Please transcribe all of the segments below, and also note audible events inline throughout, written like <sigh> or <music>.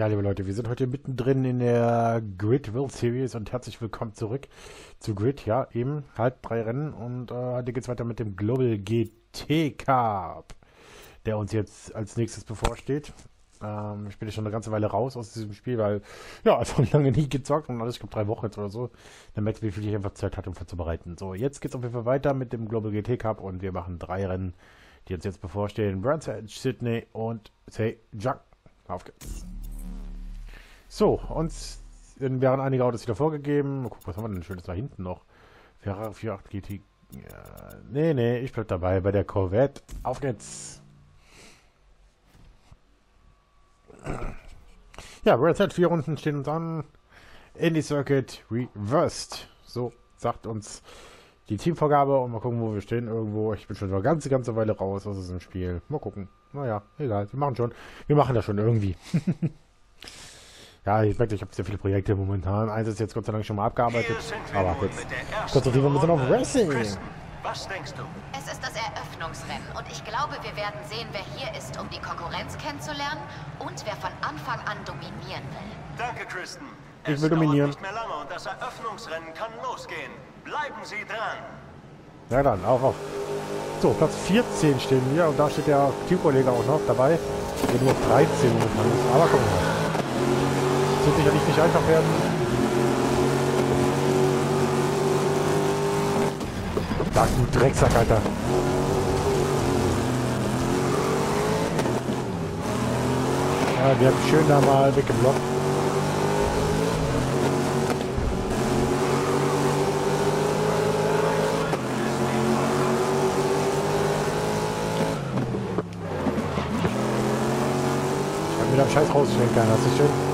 Ja, liebe Leute, wir sind heute mittendrin in der Grid World Series und herzlich willkommen zurück zu Grid. Ja, eben halt drei Rennen und äh, heute geht es weiter mit dem Global GT Cup, der uns jetzt als nächstes bevorsteht. Ähm, ich bin ja schon eine ganze Weile raus aus diesem Spiel, weil, ja, <laughs> einfach lange nie gezockt und alles, ich glaube drei Wochen jetzt oder so. Dann merkt wie viel ich einfach Zeit hatte, um vorzubereiten. So, jetzt geht es auf jeden Fall weiter mit dem Global GT Cup und wir machen drei Rennen, die uns jetzt bevorstehen. Brands Edge, Sydney und Say Junk. Auf geht's. So, uns werden einige Autos wieder vorgegeben. Mal gucken, was haben wir denn Schönes da hinten noch? Ferrari 48 GT. Ja, nee, nee, ich bleib dabei bei der Corvette. Auf geht's. Ja, Red Hat, vier Runden stehen uns an. Indie Circuit Reversed. So sagt uns die Teamvorgabe und mal gucken, wo wir stehen. Irgendwo. Ich bin schon eine ganze, ganze Weile raus aus diesem Spiel. Mal gucken. Naja, egal. Wir machen schon. Wir machen das schon irgendwie. <laughs> Ja, ich merke, ich habe sehr viele Projekte momentan. Eins ist jetzt Gott sei Dank schon mal abgearbeitet. Aber jetzt konzentrieren wir uns dann auf Racing. Was denkst du? Es ist das Eröffnungsrennen und ich glaube, wir werden sehen, wer hier ist, um die Konkurrenz kennenzulernen und wer von Anfang an dominieren will. Danke, Kristen. Ich es will dominieren. Nicht mehr lange und das Eröffnungsrennen kann losgehen. Bleiben Sie dran. Ja dann, auf, auf. So, Platz 14 stehen wir und da steht der Teamkollege auch noch dabei, der nur auf 13 momentan. Aber gucken wir mal. Wird sicherlich nicht einfach werden. Da, du Drecksack, Alter. Ja, wir haben schön da mal weggeblockt. Mir da Scheiß rausstellen können, das ist schön.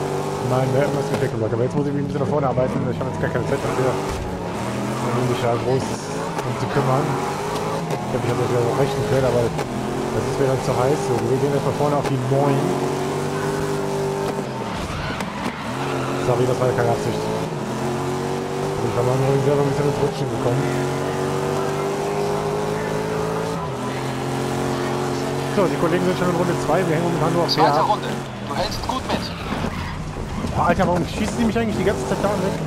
Nein, wir hätten was mit weggeblockt. Aber jetzt muss ich mich ein bisschen nach vorne arbeiten. Ich habe jetzt gar keine Zeit dafür, um mich da groß um zu kümmern. Ich glaube, ich habe das ja auch rechten können, aber das ist mir dann zu heiß. So, wir gehen jetzt mal vorne auf die 9. Sorry, das war ja keine Absicht. Ich war mal selber ein bisschen ins Rutschen gekommen. So, die Kollegen sind schon in Runde 2. Wir hängen momentan nur auf Zweite. Runde. Du hältst gut mit. Oh, Alter, warum schießen die mich eigentlich die ganze Zeit da weg?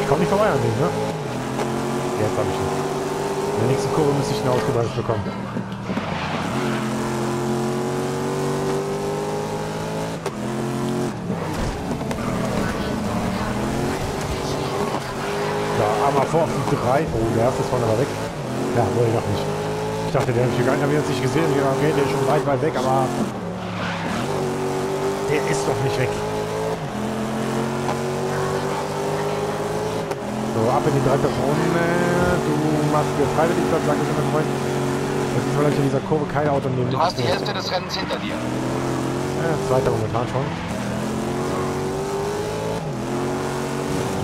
Ich komme nicht vorbei an dem, ne? Jetzt habe ich ihn. In der nächsten Kurve müsste ich ihn ausgebremst bekommen. Da, einmal vor auf die 3. Oh, der erste ist vorne aber weg. Ja, wollte ich noch nicht. Ich dachte, der mich gar nicht, hab ich jetzt nicht gesehen. Dachte, okay, der ist schon weit, weit weg, aber der ist doch nicht weg. So, ab in die dritte Runde. Du machst mir freiwillig Platz, sag ich immer Freund. Das ist vielleicht in dieser Kurve kein Auto neben Du hast die Hälfte des Rennens hinter dir. Ja, zweiter momentan schon.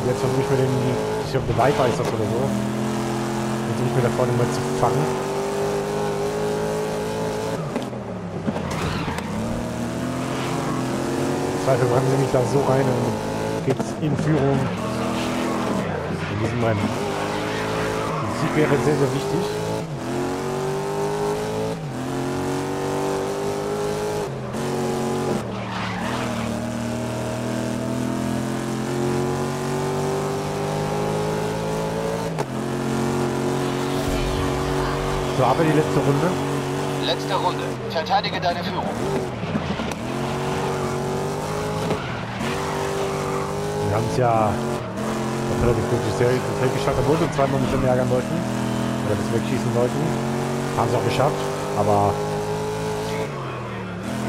Jetzt versuche ich mir den, ich glaube, der Viper ist das oder so. Versuche ich mir da vorne mal zu fangen. Zweifel bremsen sie mich da so rein und geht's in Führung in diesem. Der Sieg wäre sehr, sehr wichtig. So, aber die letzte Runde. Letzte Runde. Verteidige deine Führung. Es ja relativ glücklich sehr ins Feld geschafft, obwohl uns zweimal ein bisschen ärgern wollten. Oder das wegschießen wollten. Haben es auch geschafft, aber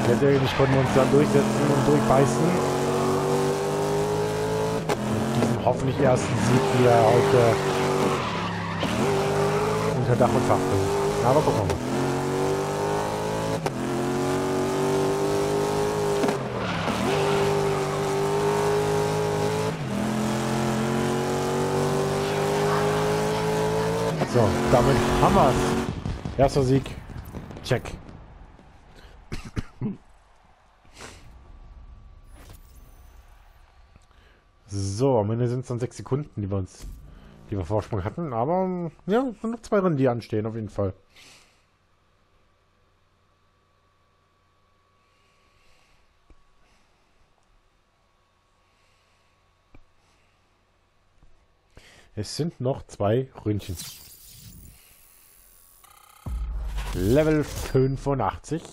letztendlich konnten wir uns dann durchsetzen und durchbeißen. Und diesen hoffentlich ersten Sieg wieder heute unter Dach und Fach bringen. Aber gucken wir mal. So, damit haben wir's. Erster Sieg. Check. So, am Ende sind es dann sechs Sekunden, die wir uns die wir Vorsprung hatten. Aber ja, sind noch zwei Rennen, die anstehen, auf jeden Fall. Es sind noch zwei Ründchen. Level 85.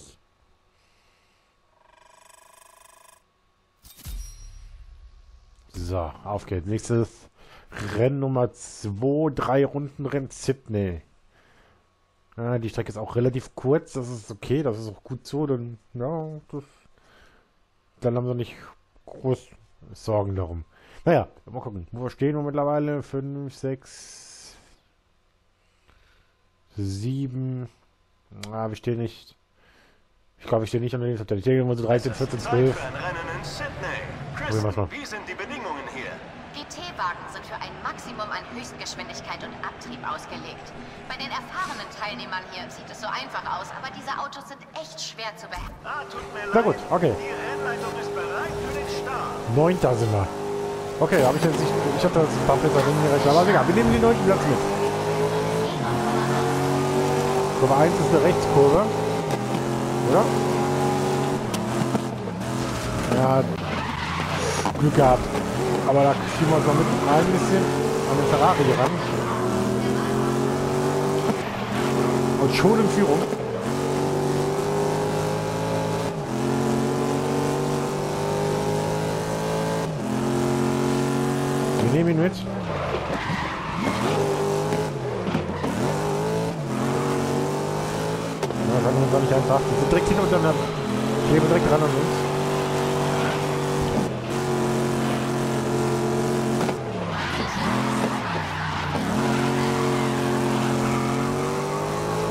So, auf geht's. Nächstes Rennen Nummer 2, drei Runden Rennen Sydney. Ja, die Strecke ist auch relativ kurz, das ist okay, das ist auch gut so, dann, ja, das, dann haben wir nicht groß Sorgen darum. Naja, mal gucken, wo stehen wir mittlerweile? 5, 6, 7, ah, wir stehen nicht, ich glaube, ich stehe nicht unter den Top 10. Ich stehe irgendwo so 13, 14, 12. Zeitrennen in Sydney. Chris, Probieren wir's mal. wie sind die Bedingungen hier? GT-Wagen sind für ein Maximum an Höchstgeschwindigkeit und Abtrieb ausgelegt. Bei den erfahrenen Teilnehmern hier sieht es so einfach aus, aber diese Autos sind echt schwer zu beherrschen. Ah, Na gut, okay. Die. Neunter sind wir. Okay, habe ich jetzt nicht, ich hatte das ein paar Plätze hingerechnet, aber egal, wir nehmen den neunten Platz mit. Kurve 1 ist eine Rechtskurve. Oder? Ja, Glück gehabt. Aber da schieben wir uns noch mit ein bisschen an den Ferrari ran. Und schon in Führung. Wir nehmen ihn mit. Auch nicht einfach. Wir sind direkt hinter uns an der... Kleben direkt ran an uns.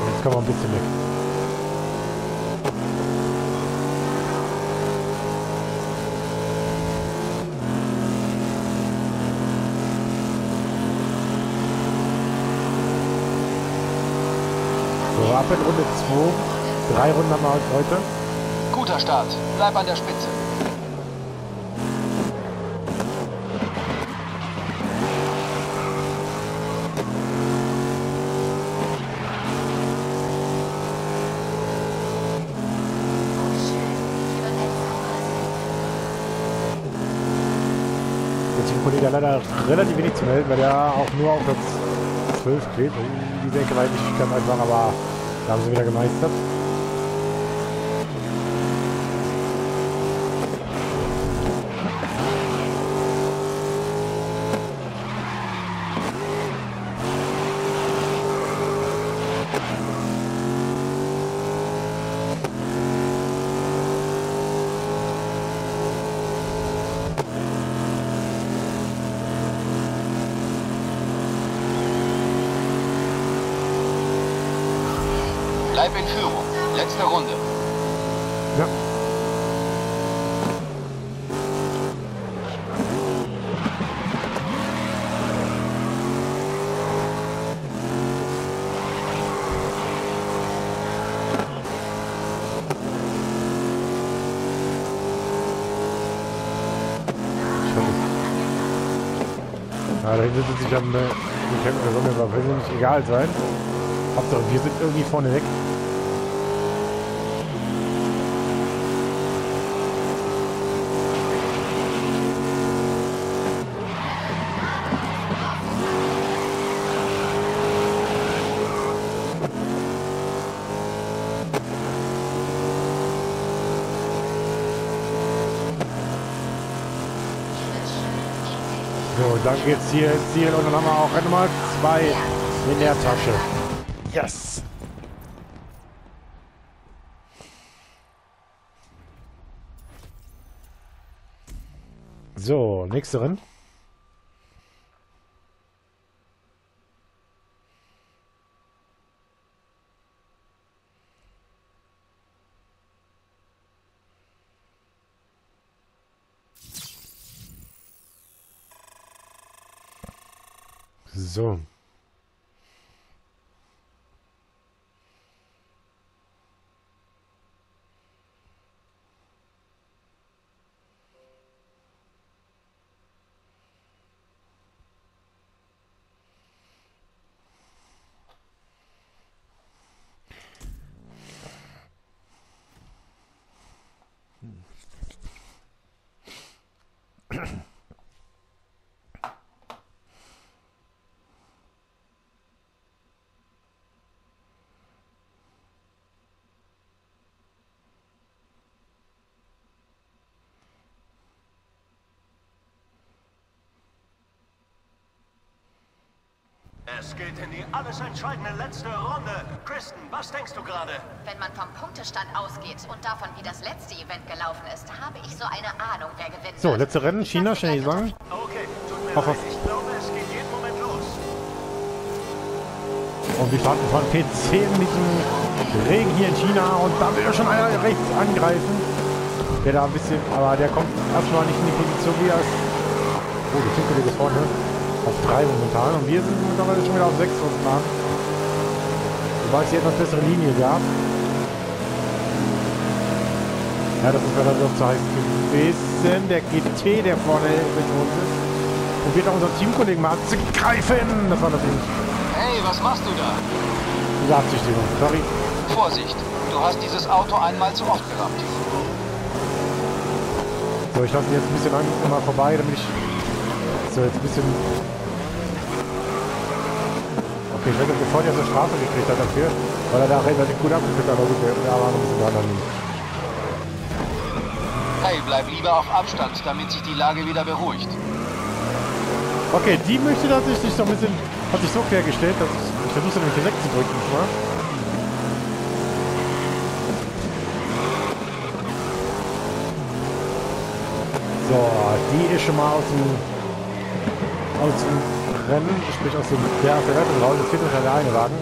Jetzt kommen wir ein bisschen weg. So, ab in Runde 2. Drei Runden haben wir heute. Guter Start. Bleib an der Spitze. Jetzt ist ein Kollege leider relativ wenig zu melden, weil er auch nur auf Platz 12 steht. Die Senke war nicht ganz einfach, aber da haben sie wieder gemeistert. Bleib in Führung. Letzte Runde. Ja. Ja, da hinten sind sich am äh, die Kämpfer, soll persönlich egal sein. Hauptsache, wir sind irgendwie vorne weg. So, dann geht's hier ins Ziel und dann haben wir auch Nummer 2 in der Tasche. Yes! So, nächste Rennen. So. Es geht in die alles entscheidende letzte Runde. Kristen, was denkst du gerade? Wenn man vom Punktestand ausgeht und davon, wie das letzte Event gelaufen ist, habe ich so eine Ahnung, wer gewinnt. So, letzte Rennen, China, schnell sagen. Okay, tut mir Hoff, leid. Ich glaube, es geht jeden Moment los. Und wir starten von P10 mit dem Regen hier in China. Und da will ja schon einer rechts angreifen. Der da ein bisschen, aber der kommt erstmal nicht in die Position, wie er ist. Oh, die Teamkollege ist vorne. Auf drei momentan. Und wir sind mittlerweile schon wieder auf sechs und machen. Wobei es hier etwas bessere Linie gab. Ja, das ist doch zu heiß gewesen. Der GT, der vorne mit uns ist, probiert auch unseren Teamkollegen mal anzugreifen. Das war natürlich Hey, was machst du da? diese Absichtigung. Sorry. Vorsicht, du hast dieses Auto einmal zu oft gerammt. So, ich lasse ihn jetzt ein bisschen lang mal vorbei, damit ich. So, jetzt ein bisschen. Okay, ich werde bevor der so Strafe gekriegt hat dafür, weil er da relativ gut abgekriegt hat, aber gut, der der war noch ein bisschen an ihm. Hey, bleib lieber auf Abstand, damit sich die Lage wieder beruhigt. Okay, die möchte tatsächlich so ein bisschen. Hat sich so quergestellt, dass ich, ich versuche nämlich direkt zu drücken. Nicht wahr? So, die ist schon mal aus dem, aus dem Rennen, sprich aus dem der aus der Rettung raus. Jetzt fehlt uns ja der eine Wagen.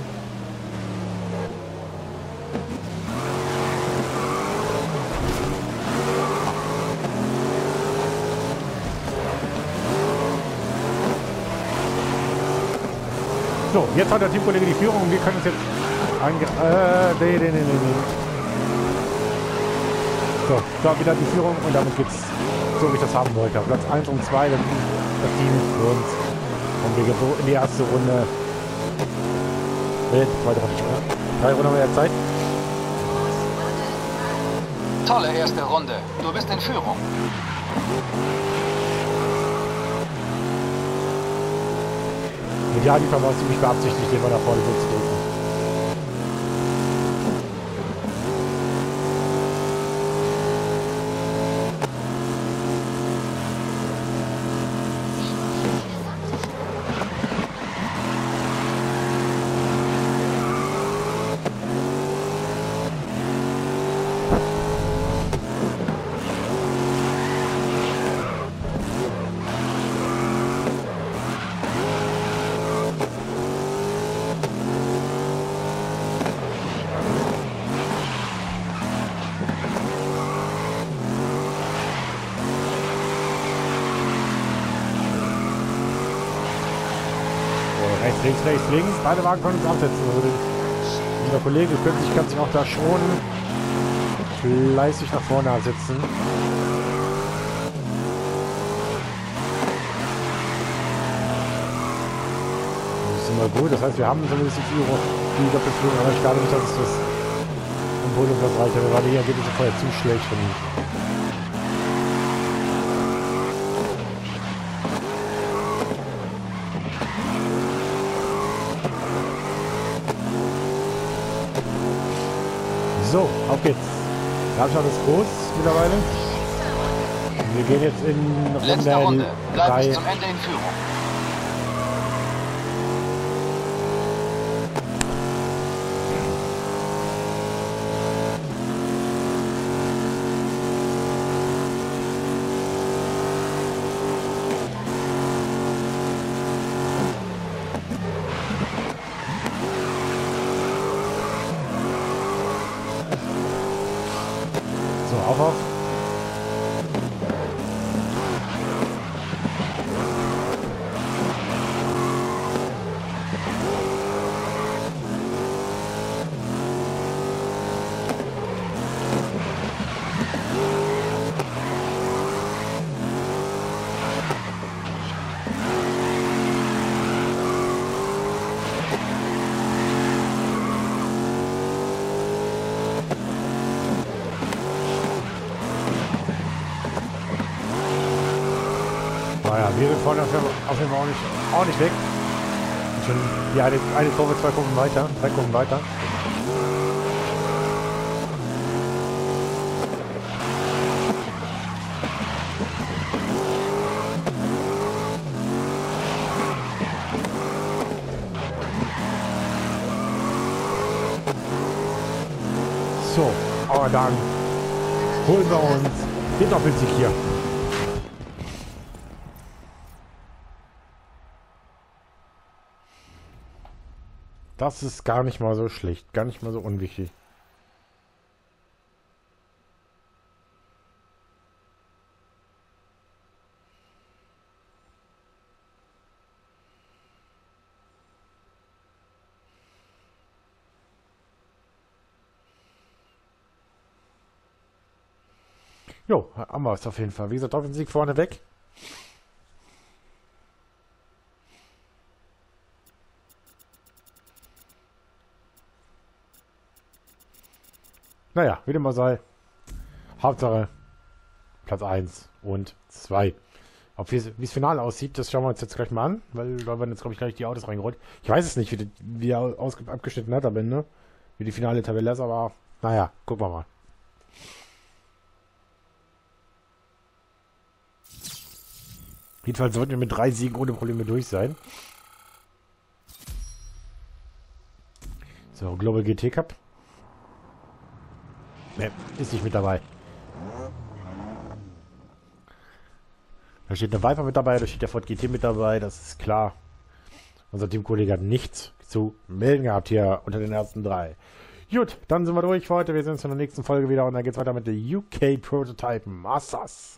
So, jetzt hat der Teamkollege die Führung und wir können uns jetzt ange... Äh, nee, nee, nee, nee. So, da wieder die Führung und damit geht's so, wie ich das haben wollte. Platz 1 und 2, Team für uns. Und wir gehen so in die erste Runde. Nee, zweite Runde schon, ja. Drei Runden haben wir ja Zeit. Tolle erste Runde. Du bist in Führung. Medial war es ziemlich beabsichtigt, den mal nach vorne zu drücken. So, rechts, links, rechts, links. Beide Wagen können uns absetzen. Also unser Kollege sich, kann sich auch da schon fleißig nach vorne absetzen. Das ist immer gut. Das heißt, wir haben zumindest die Führung, die Doppelführung, aber ich glaube nicht, dass es das im Podiumplatz reicht. Aber gerade hier Ergebnisse vorher zu schlecht von ihm. So, auf geht's. Darmstadt ist groß mittlerweile. Wir gehen jetzt in Runde. Runde Bleib 3. bis zum Ende in Führung. So, auf, auf. Wir sind vorne auf jeden Fall auch nicht, auch nicht weg. Schon die eine, eine Kurve, zwei Kurven weiter, drei Kurven weiter. So, aber dann holen wir uns den Doppelsieg hier. Das ist gar nicht mal so schlecht, gar nicht mal so unwichtig. Jo, haben wir es auf jeden Fall. Wie gesagt, Offensieg vorne weg. Naja, wie dem mal sei. Hauptsache Platz 1 und 2. Ob wie es final aussieht, das schauen wir uns jetzt gleich mal an, weil da werden jetzt, glaube ich, gleich die Autos reingerollt. Ich weiß es nicht, wie, die, wie er aus, abgeschnitten hat, am Ende. Wie die finale Tabelle ist, aber naja, gucken wir mal. Jedenfalls sollten wir mit drei Siegen ohne Probleme durch sein. So, Global GT Cup. Ne, ist nicht mit dabei. Da steht eine Viper mit dabei, da steht der Ford GT mit dabei, das ist klar. Unser Teamkollege hat nichts zu melden gehabt hier unter den ersten drei. Gut, dann sind wir durch für heute. Wir sehen uns in der nächsten Folge wieder und dann geht es weiter mit der UK Prototype Masters.